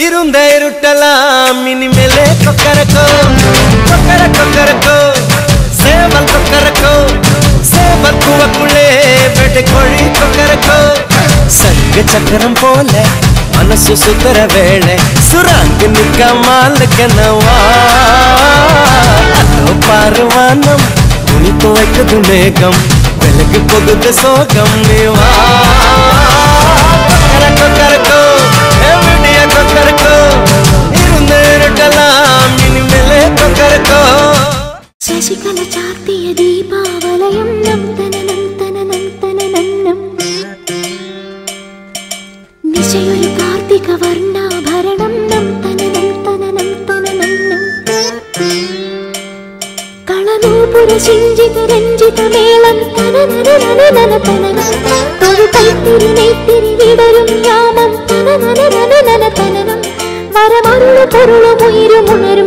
இருந்த இருட்டலாம் இனிமேலே கொக்கரக்கோ கொக்கர கொக்கரக்கோ. சேவல் கொக்கரக்கோ சேவல் குவக்குள்ளே வேட்டை கோழி கொக்கரக்கோ. சங்க சக்கரம் போல மனசு சுத்தர வேளை சுராங்கு நிற்காமலுக்கு நவா அதோ பார்வானம் துணி துவைக்குது மேகம் விலகு பொகுது சோகம் நீவா ശശികല ചാർത്തിയ ദീപാവലയം നന്ദന നന്ദന നന്ദന തനനന്നം നിശയൊരു കാർത്തിക വർണാഭരണം നന്ദന നന്ദന നന്ദന കളനൂപുര രഞ്ജിത മേളം വരമരുളു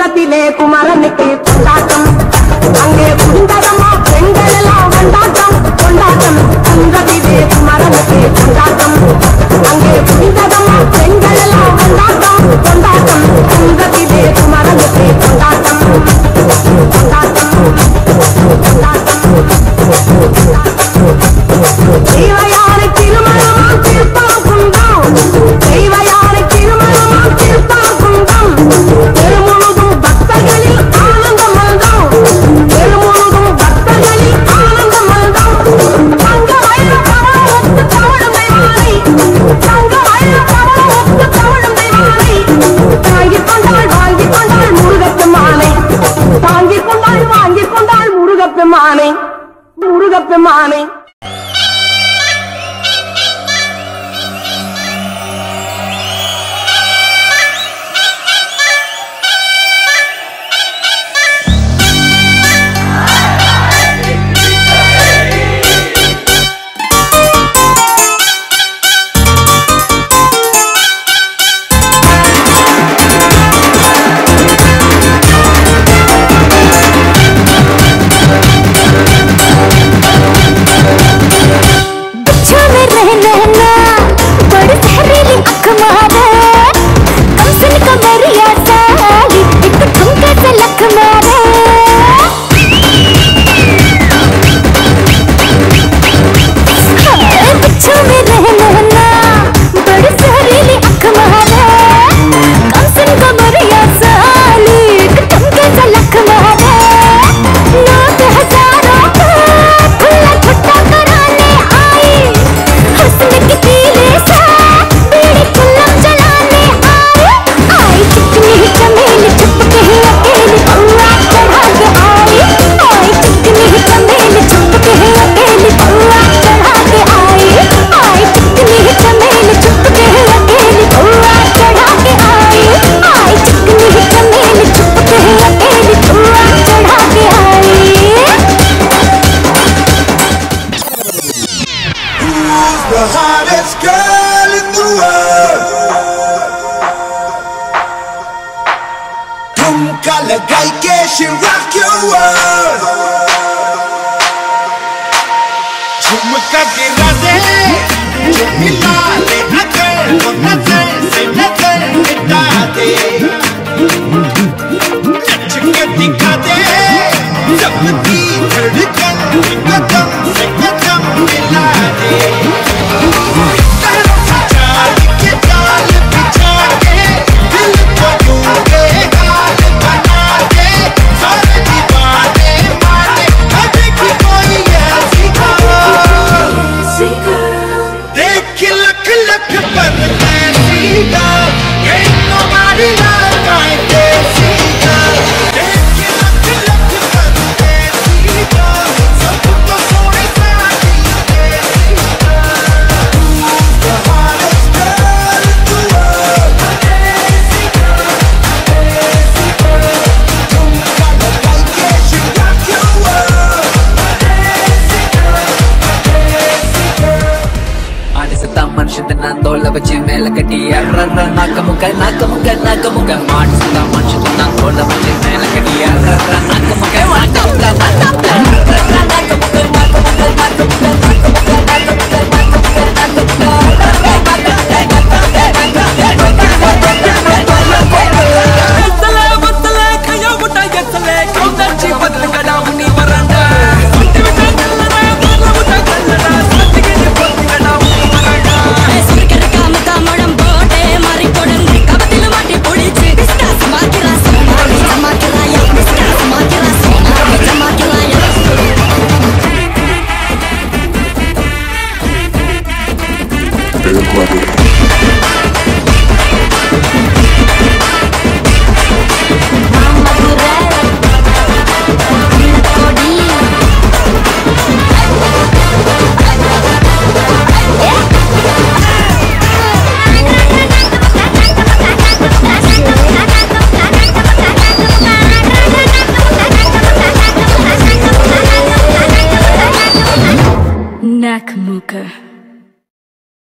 குன்றத்திலே குமரனுக்கு கொண்டாட்டம். அங்கே குண்டரமா the money. Hottest girl in the world. ठुमका लगाई के she rock your world. झुमका गिरा दे जो ले अगर वो नज़र से नज़र मिटा दे नच के दिखा दे सबकी धड़कन कदम से कदम midnight. மனுஷத்தை நான் தோல்ல வச்சு மேல கட்டி ஏறாடுற நாக்க முக்க நாக்க முக்க நாக்க முக்க மாட்டு தான் மனுஷத்தை நான் தோல்ல வச்சு மேல கட்டி ஏறாடுற நாக்க முக்க நாக்க முக்க நாக்க முக்க நாக்க முக்க நாக்க முக்க Mooker.